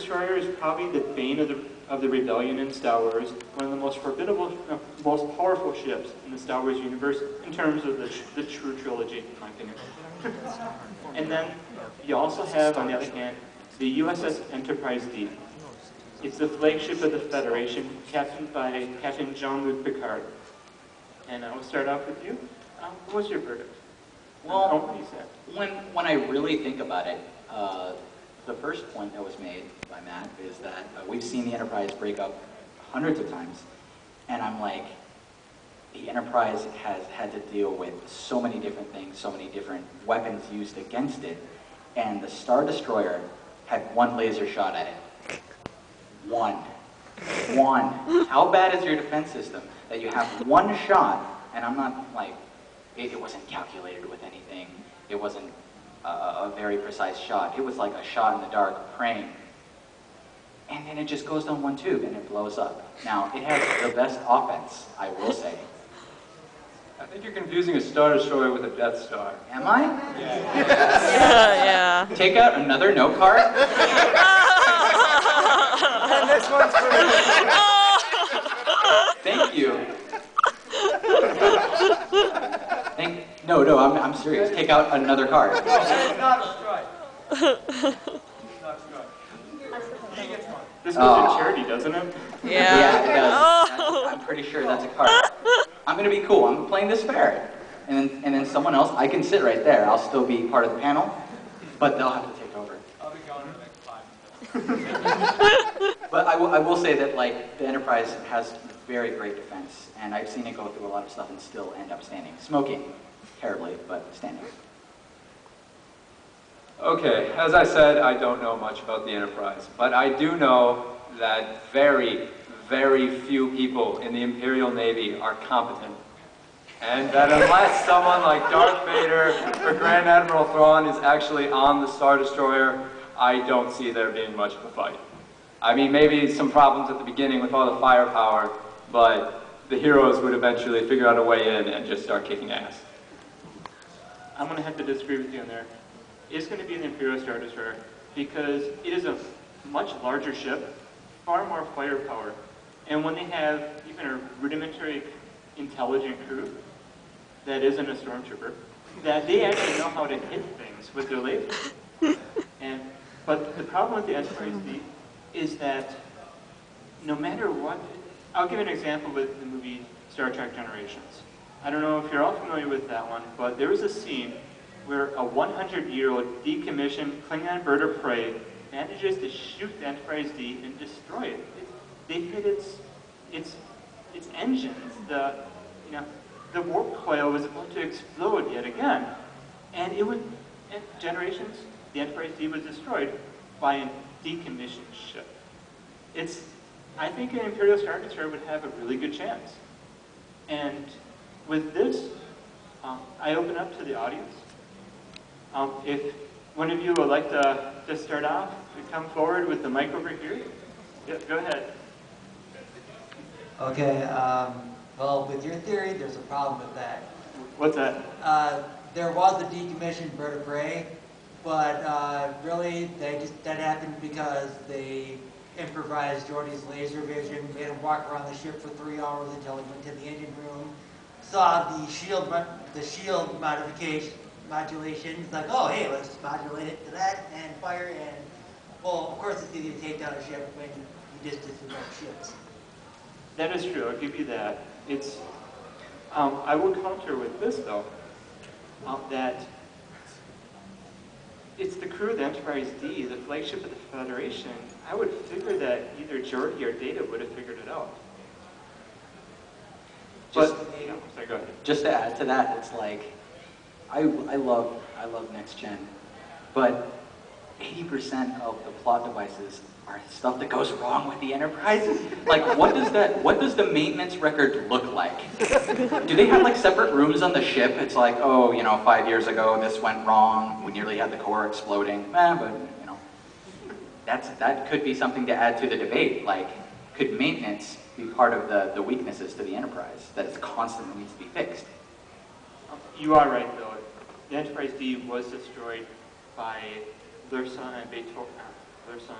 Destroyer is probably the bane of the, of the rebellion in Star Wars, one of the most formidable, uh, most powerful ships in the Star Wars universe in terms of the, the true trilogy, in my opinion. and then you also have, on the other hand, the USS Enterprise D. It's the flagship of the Federation, captained by Captain Jean-Luc Picard. And I will start off with you. Um, what was your verdict? Well, what do you say? when, when I really think about it, uh, the first point that was made by Matt is that uh, we've seen the Enterprise break up hundreds of times, and I'm like, the Enterprise has had to deal with so many different things, so many different weapons used against it, and the Star Destroyer had one laser shot at it. One. One. How bad is your defense system that you have one shot, and I'm not like, it, it wasn't calculated with anything. It wasn't a, a very precise shot. It was like a shot in the dark, praying. And then it just goes down one tube and it blows up. Now, it has the best offense, I will say. I think you're confusing a Star Destroyer with a Death Star. Am I? yeah. Yeah. Take out another note card? And this one's for Thank you. Thank, no, no, I'm, I'm serious. Take out another card. It's not a strike. Not a strike. He gets one. This goes Oh. to charity, doesn't it? Yeah. Yeah, it does. Oh. I'm pretty sure that's a card. I'm gonna be cool. I'm playing this fair. And then, and then someone else, I can sit right there. I'll still be part of the panel, but they'll have to take over. I'll be gone in the next five minutes. But I will, I will say that like the Enterprise has very great defense, and I've seen it go through a lot of stuff and still end up standing. Smoking terribly, but standing. Okay, as I said, I don't know much about the Enterprise, but I do know that very, very few people in the Imperial Navy are competent. And that unless someone like Darth Vader or Grand Admiral Thrawn is actually on the Star Destroyer, I don't see there being much of a fight. I mean, maybe some problems at the beginning with all the firepower, but the heroes would eventually figure out a way in and just start kicking ass. I'm going to have to disagree with you on there. It's going to be an Imperial Star Destroyer because it is a much larger ship, far more firepower, and when they have even a rudimentary intelligent crew that isn't a stormtrooper, that they actually know how to hit things with their lasers. And but the problem with the Enterprise D is that no matter what, I'll give an example with the movie Star Trek Generations. I don't know if you're all familiar with that one, but there was a scene where a 100-year-old decommissioned Klingon bird of prey manages to shoot the Enterprise D and destroy it. it they hit its its its engines. The you know the warp coil was about to explode yet again, and it would. In generations, the Enterprise D was destroyed by a decommissioned ship. It's. I think an Imperial Star Destroyer would have a really good chance. And with this, um, I open up to the audience. Um, if one of you would like to, to start off, to come forward with the mic over here. Yep, go ahead. Okay, um, well, with your theory, there's a problem with that. What's that? Uh, there was a decommissioned bird of prey, but uh, really, they just that happened because they improvised Geordi's laser vision, made him walk around the ship for three hours until he went to the engine room, saw the shield the shield modification modulations, like, oh hey, let's modulate it to that and fire and well, of course, it's easy to take down a ship when you just disregard ships. That is true. I'll give you that. It's. Um, I will counter with this though, um, that it's the crew of the Enterprise D, the flagship of the Federation. I would figure that either Geordi or Data would have figured it out. Just- but, you know, sorry, go ahead. just to add to that, it's like, I, I love, I love next gen, but 80% of the plot devices are stuff that goes wrong with the Enterprise. Like, what does that, what does the maintenance record look like? Do they have like separate rooms on the ship? It's like, oh, you know, five years ago this went wrong. We nearly had the core exploding. Eh, but you know, that's that could be something to add to the debate. Like, could maintenance be part of the, the weaknesses to the Enterprise that it constantly needs to be fixed? You are right, though. The Enterprise D was destroyed by Lursa and Beethoven. Lursan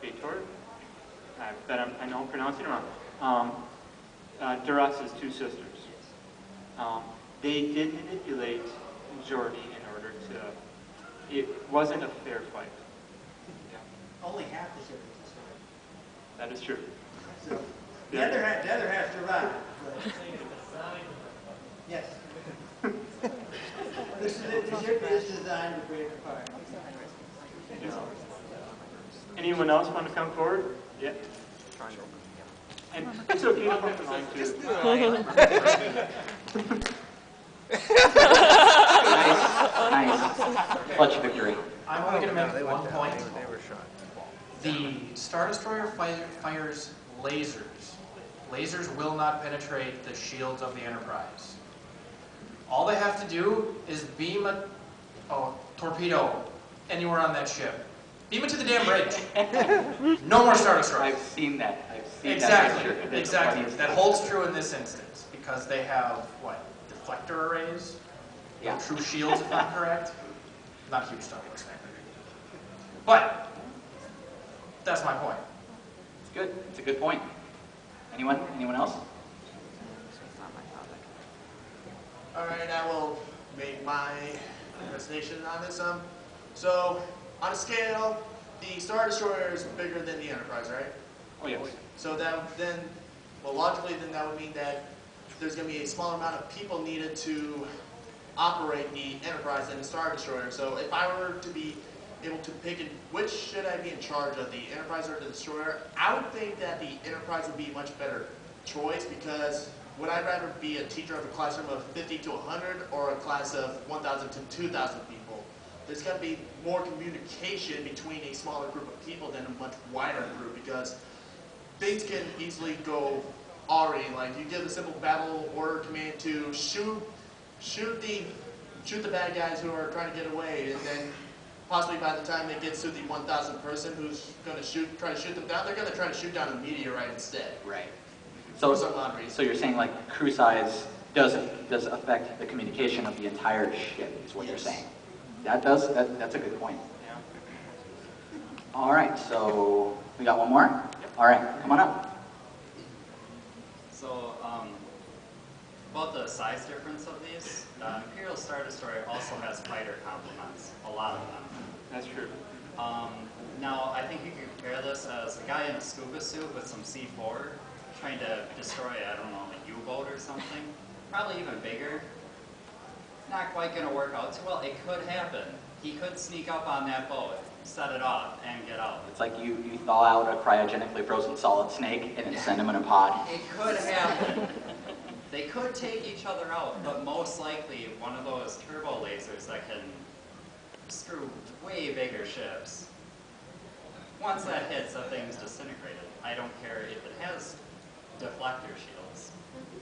Praetor, I bet I'm, I know I'm pronouncing it wrong, um, uh, Duras' two sisters. Um, they did manipulate Geordi in order to, it wasn't a fair fight. Only half the ship is destroyed. That is true. So, the other half, the other half survived. but- Yes. This is, the ship is designed to break apart. Anyone else want to come forward? Yeah. And it's okay to bump the line too. Nice, nice. Clutch victory. I'm only gonna make one point. The Star Destroyer fi- fires lasers. Lasers will not penetrate the shields of the Enterprise. All they have to do is beam a oh, torpedo anywhere on that ship. Beam it to the damn bridge. No more Star Destroyers. I've seen that, I've seen that Exactly, picture. It's exactly. That holds true in this instance, because they have, what, deflector arrays? Yeah. True shields, if I'm correct? Not huge Star Wars fan. But, that's my point. It's good, it's a good point. Anyone, anyone else? All right, I will make my presentation on this. Um, so on a scale, the Star Destroyer is bigger than the Enterprise, right? Oh, yes. So that then, well, logically, then that would mean that there's going to be a smaller amount of people needed to operate the Enterprise than the Star Destroyer. So if I were to be able to pick which should I be in charge of, the Enterprise or the Destroyer? I would think that the Enterprise would be a much better choice because would I rather be a teacher of a classroom of 50 to 100 or a class of 1,000 to 2,000 people? There's got to be more communication between a smaller group of people than a much wider group because things can easily go awry. Like you give a simple battle order command to shoot, shoot the, shoot the bad guys who are trying to get away, and then possibly by the time it gets to the 1,000 person who's going to shoot, try to shoot them down, they're going to try to shoot down a meteorite instead. Right. For So, some odd reason. so you're saying like crew size doesn't does affect the communication of the entire ship, is what you're saying? That does, that, that's a good point. Yeah. All right, so we got one more? All right, come on up. So, about the size difference of these, the Imperial Star Destroyer also has fighter complements, a lot of them. That's true. Um, now, I think you could compare this as a guy in a scuba suit with some C4 trying to destroy, I don't know, a U-boat or something. Probably even bigger. Not quite going to work out too well. It could happen. He could sneak up on that boat, set it off, and get out. It's like you, you thaw out a cryogenically frozen Solid Snake and then send him in a pod. It could happen. They could take each other out, but most likely one of those turbo lasers that can screw way bigger ships. Once that hits, that thing's disintegrated. I don't care if it has deflector shields.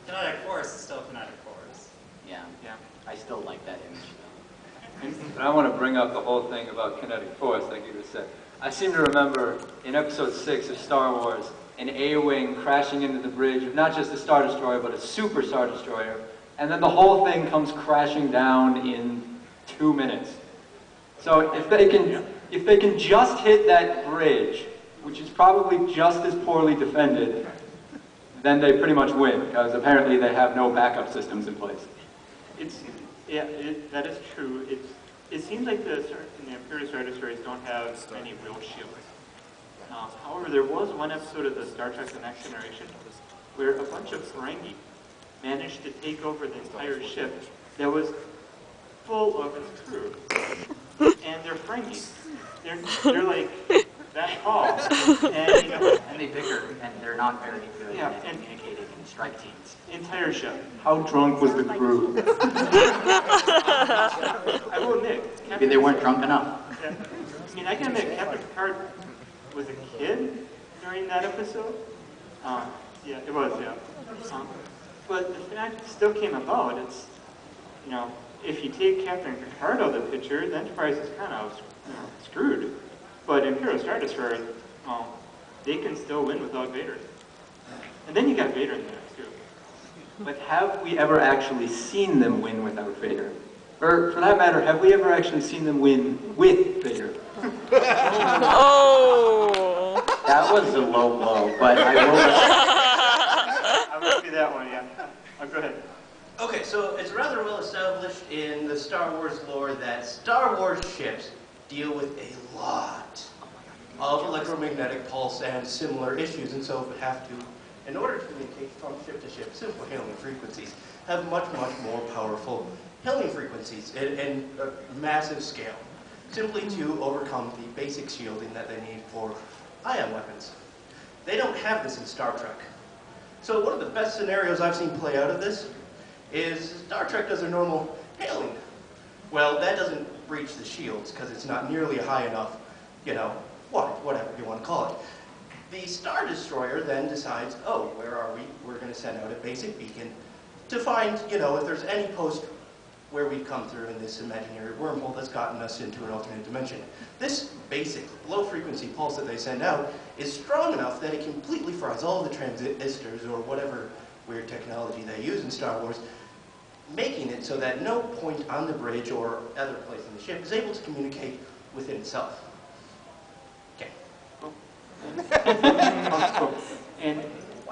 Kinetic force is still kinetic force. Yeah, Yeah. I still like that image though. I want to bring up the whole thing about kinetic force, like you just said. I seem to remember in episode six of Star Wars, an A-wing crashing into the bridge of not just a Star Destroyer, but a Super Star Destroyer, and then the whole thing comes crashing down in two minutes. So if they can, if they can just hit that bridge, which is probably just as poorly defended, then they pretty much win, because apparently they have no backup systems in place. It's, yeah, it, that is true. It's, it seems like the, the Imperial Star Destroyers don't have any real shields. Um, however, there was one episode of the Star Trek The Next Generation where a bunch of Ferengi managed to take over the entire ship that was full of its crew. And they're Ferengi. They're, they're like that tall. And, you know, And they bicker, and they're not very good Yeah, at and- communicating in strike teams. entire ship. How drunk was the crew? I will admit. Maybe they weren't drunk enough. Yeah. I mean, I can admit Captain Picard was a kid during that episode. Um, yeah, it was, yeah. Um, but the fact still came about, it's, you know, if you take Captain Picard out of the picture, the Enterprise is kind of you know, screwed. But Imperial Star Destroyer, um, they can still win without Vader. And then you got Vader in there, too. But have we ever actually seen them win without Vader? Or, for that matter, have we ever actually seen them win with Vader? Oh. That was a low blow, but I will. I will be that one, yeah. Oh, go ahead. Okay, so it's rather well established in the Star Wars lore that Star Wars ships deal with a lot of electromagnetic pulse and similar issues, and so would have to, in order to communicate from ship to ship, simple hailing frequencies, have much, much more powerful hailing frequencies in, in a massive scale, simply to overcome the basic shielding that they need for ion weapons. They don't have this in Star Trek. So one of the best scenarios I've seen play out of this is Star Trek does their normal hailing. Well, that doesn't breach the shields because it's not nearly high enough, you know, what, whatever you want to call it. The Star Destroyer then decides, oh, where are we? We're going to send out a basic beacon to find, you know, if there's any post where we've come through in this imaginary wormhole that's gotten us into an alternate dimension. This basic low-frequency pulse that they send out is strong enough that it completely fries all the transistors or whatever weird technology they use in Star Wars, making it so that no point on the bridge or other place in the ship is able to communicate within itself. Okay. And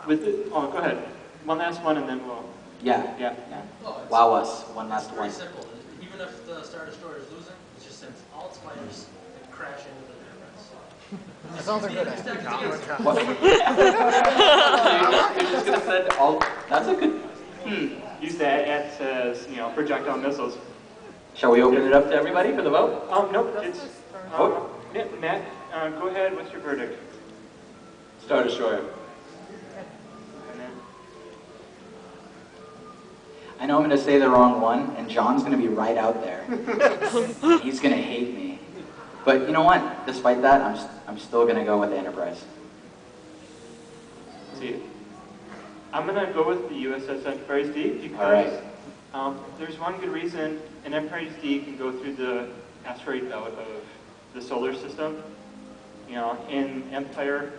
with, the- oh, go ahead. One last one and then we'll, Yeah, yeah. yeah. Oh, Wow us, one last It's very one. simple. Even if the Star Destroyer is losing, it just sends all its fighters and crash into the Enterprise. That sounds like a good idea. it's against- What? You're just gonna send all, that's a good, Hmm, use that at, as, you know, projectile missiles. shall we open it up to everybody for the vote? Oh, nope, it's, Vote. yeah, Matt, uh, go ahead, what's your verdict? Star Destroyer. I know I'm gonna say the wrong one, and John's gonna be right out there. He's gonna hate me. But you know what? Despite that, I'm, s- I'm still gonna go with the Enterprise. see, I'm gonna go with the USS Enterprise D All right. because, um, there's one good reason an Enterprise D can go through the asteroid belt of the solar system. You know, in Empire,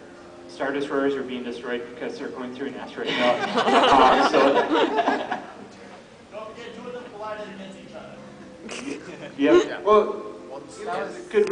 Star Destroyers are being destroyed because they're going through an asteroid belt. Uh, so, Don't forget, two of them collided against each other. yeah, Well, good